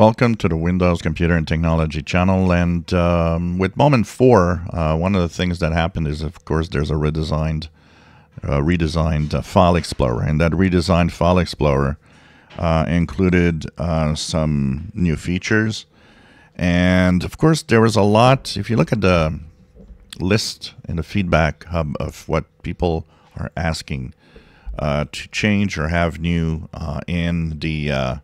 Welcome to the Windows Computer and Technology channel. And um, with Moment 4, uh, one of the things that happened is, of course, there's a redesigned, uh, redesigned uh, File Explorer. And that redesigned File Explorer uh, included uh, some new features. And, of course, there was a lot. If you look at the list in the feedback hub of what people are asking uh, to change or have new in the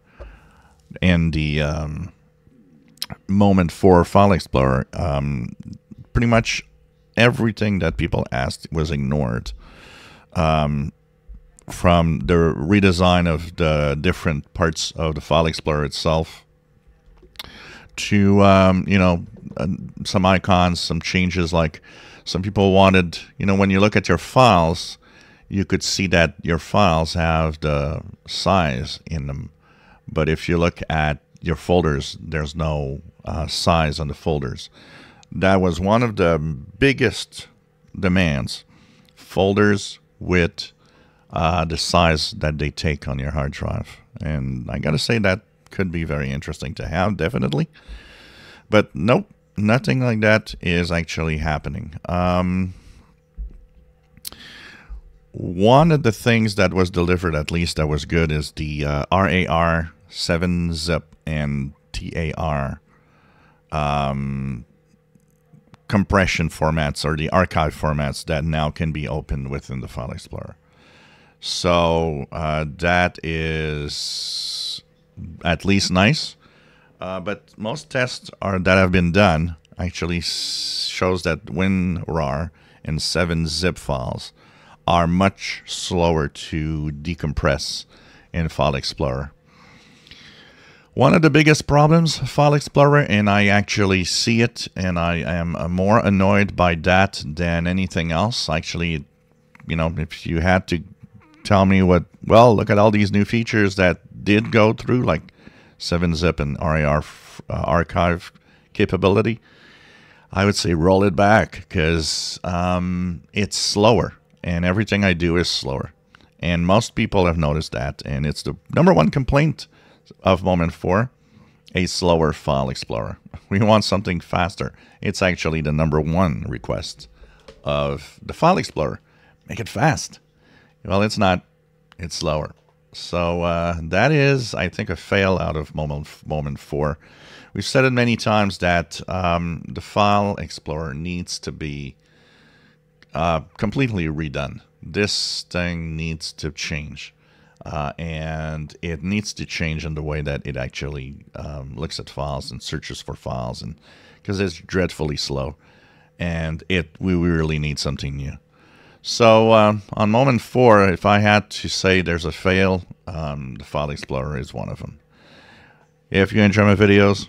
and the um, moment four File Explorer, um, pretty much everything that people asked was ignored. Um, from the redesign of the different parts of the File Explorer itself to, um, you know, uh, some icons, some changes like some people wanted, you know, when you look at your files, you could see that your files have the size in them but if you look at your folders, there's no uh, size on the folders. That was one of the biggest demands. Folders with uh, the size that they take on your hard drive. And I got to say, that could be very interesting to have, definitely. But nope, nothing like that is actually happening. Um, one of the things that was delivered, at least that was good, is the uh, RAR 7-zip and TAR um, compression formats or the archive formats that now can be opened within the File Explorer. So uh, that is at least nice. Uh, but most tests are that have been done actually shows that WinRAR and 7-zip files are much slower to decompress in File Explorer. One of the biggest problems, File Explorer, and I actually see it, and I am more annoyed by that than anything else. Actually, you know, if you had to tell me what, well, look at all these new features that did go through, like 7-zip and RAR uh, archive capability, I would say roll it back because um, it's slower, and everything I do is slower. And most people have noticed that, and it's the number one complaint of moment four, a slower file explorer. We want something faster. It's actually the number one request of the file explorer. Make it fast. Well, it's not. It's slower. So uh, that is, I think, a fail out of moment, moment four. We've said it many times that um, the file explorer needs to be uh, completely redone. This thing needs to change. Uh, and it needs to change in the way that it actually um, looks at files and searches for files, and because it's dreadfully slow, and it we really need something new. So uh, on moment four, if I had to say there's a fail, um, the File Explorer is one of them. If you enjoy my videos,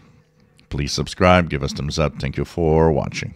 please subscribe, give us thumbs up. Thank you for watching.